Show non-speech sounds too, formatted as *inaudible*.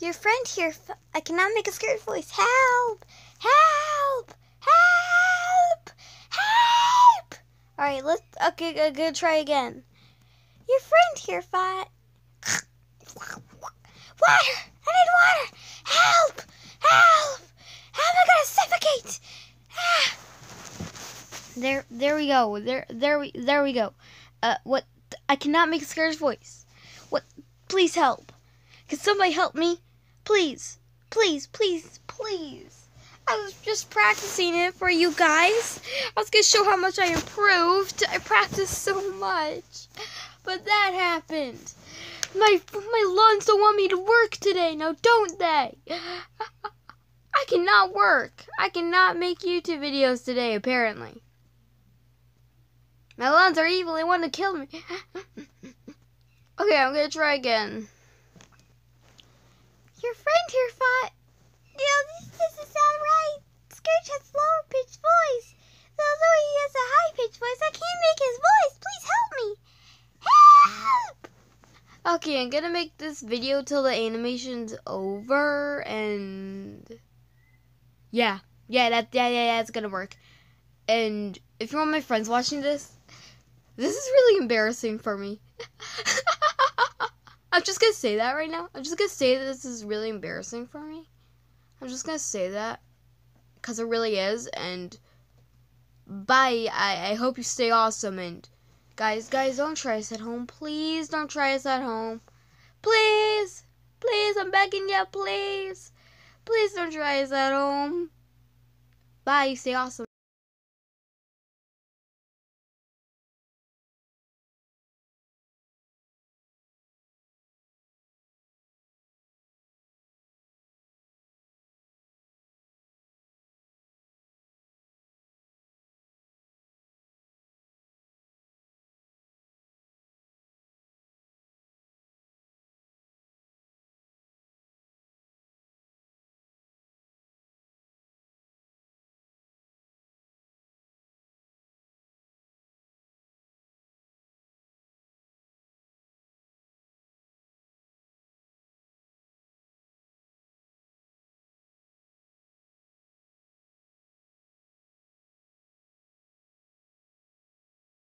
Your friend here. I cannot make a scared voice. Help! Help! Help! Help! All right, let's. Okay, go, go try again. Your friend here fought. Water! I need water! Help! Help! How am I gonna suffocate? Ah. There, there we go. There, there we, there we go. Uh, what? I cannot make a scared voice. What? Please help. Can somebody help me? Please, please, please, please. I was just practicing it for you guys. I was gonna show how much I improved. I practiced so much, but that happened. My my lungs don't want me to work today. Now, don't they? *laughs* I cannot work. I cannot make YouTube videos today. Apparently, my lungs are evil. They want to kill me. *laughs* okay, I'm gonna try again. Your friend here fought. No, this, this is not right. Scourge has lower pitched voice. Although he has a high pitched voice, I can't make his voice. Please help me. Help! Okay, I'm gonna make this video till the animation's over and yeah, yeah, that yeah, yeah, yeah, it's gonna work. And if you're one of my friends watching this, this is really embarrassing for me. *laughs* I'm just gonna say that right now. I'm just gonna say that this is really embarrassing for me. I'm just gonna say that because it really is. And bye. I, I hope you stay awesome. And guys, guys, don't try this at home. Please don't try this at home. Please, please, I'm begging you. Please, please don't try this at home. Bye. you Stay awesome.